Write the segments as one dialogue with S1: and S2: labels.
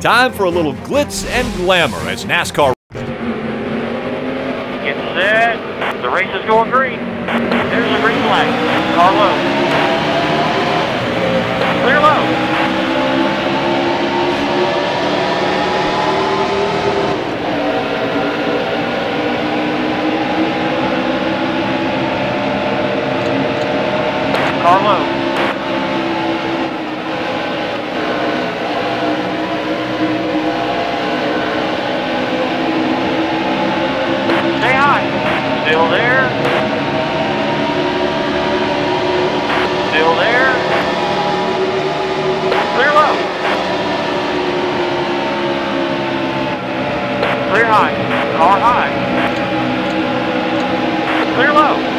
S1: Time for a little glitz and glamour as NASCAR.
S2: Get set. The race is going green. There's the green flag. Car low. Clear low. Car low. Stay high. Still there. Still there. Clear low. Clear high. Car high. Clear low.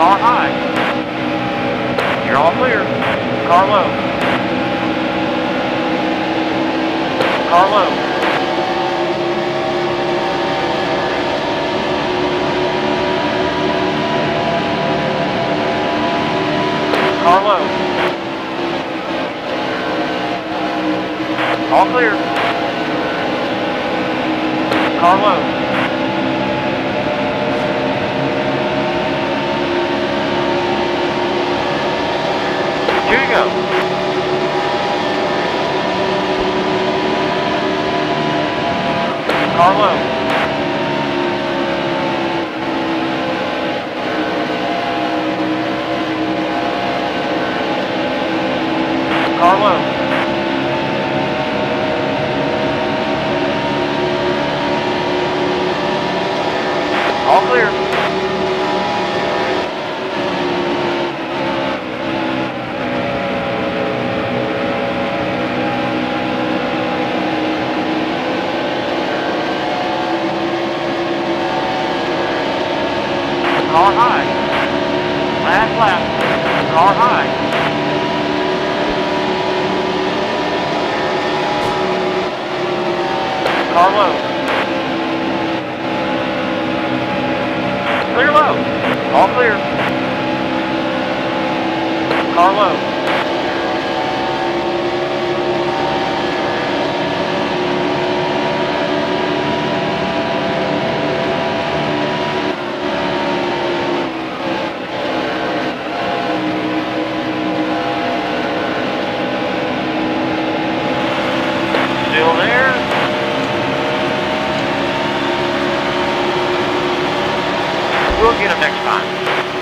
S2: Car high. You're all clear. Car low. Car low. Car low. All clear. Car low. Here you go. Car low. Car low. All clear. Car high. Last lap. Car high. Car low. Clear low. All clear. Car low. Thank you.